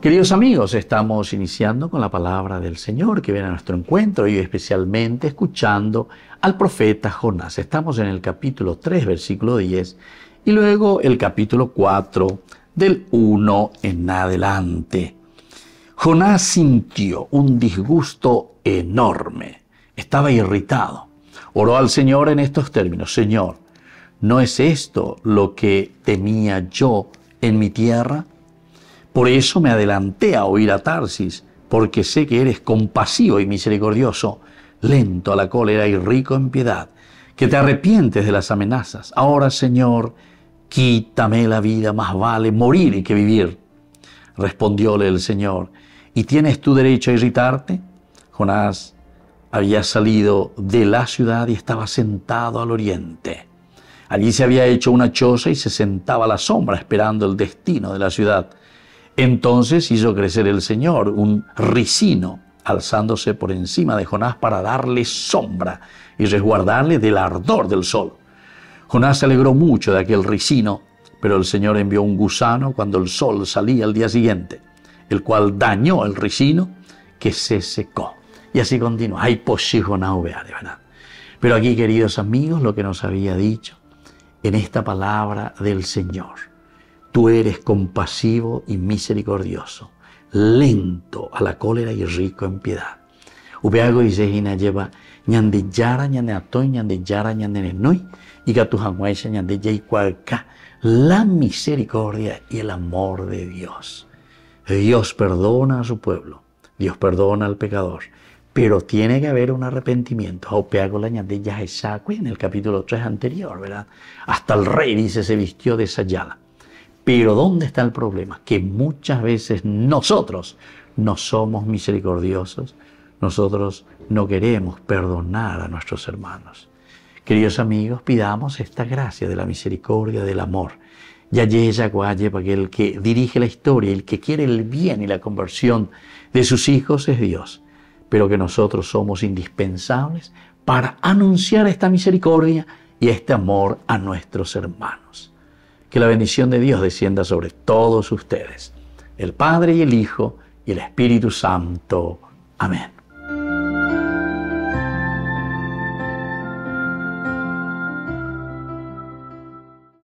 Queridos amigos, estamos iniciando con la palabra del Señor que viene a nuestro encuentro y especialmente escuchando al profeta Jonás. Estamos en el capítulo 3, versículo 10 y luego el capítulo 4 del 1 en adelante. Jonás sintió un disgusto enorme. Estaba irritado. Oró al Señor en estos términos. Señor, ¿no es esto lo que temía yo en mi tierra? Por eso me adelanté a oír a Tarsis, porque sé que eres compasivo y misericordioso, lento a la cólera y rico en piedad, que te arrepientes de las amenazas. Ahora, Señor, quítame la vida, más vale morir que vivir. Respondióle el Señor, ¿y tienes tu derecho a irritarte? Jonás había salido de la ciudad y estaba sentado al oriente. Allí se había hecho una choza y se sentaba a la sombra esperando el destino de la ciudad. Entonces hizo crecer el Señor un ricino, alzándose por encima de Jonás para darle sombra y resguardarle del ardor del sol. Jonás se alegró mucho de aquel ricino, pero el Señor envió un gusano cuando el sol salía al día siguiente, el cual dañó el ricino que se secó. Y así continúa. Hay de verdad. Pero aquí, queridos amigos, lo que nos había dicho en esta palabra del Señor Tú eres compasivo y misericordioso, lento a la cólera y rico en piedad. Ubeago y Zehina lleva ñande yara ñande atoy ñande yara ñande nenoi y gatujanguaisa ñande cualca la misericordia y el amor de Dios. Dios perdona a su pueblo, Dios perdona al pecador, pero tiene que haber un arrepentimiento. Aupeago la ñande en el capítulo 3 anterior, ¿verdad? Hasta el rey dice se vistió de sayala. Pero ¿dónde está el problema? Que muchas veces nosotros no somos misericordiosos, nosotros no queremos perdonar a nuestros hermanos. Queridos amigos, pidamos esta gracia de la misericordia, del amor. Ya para que el que dirige la historia, el que quiere el bien y la conversión de sus hijos es Dios, pero que nosotros somos indispensables para anunciar esta misericordia y este amor a nuestros hermanos. Que la bendición de Dios descienda sobre todos ustedes, el Padre y el Hijo y el Espíritu Santo. Amén.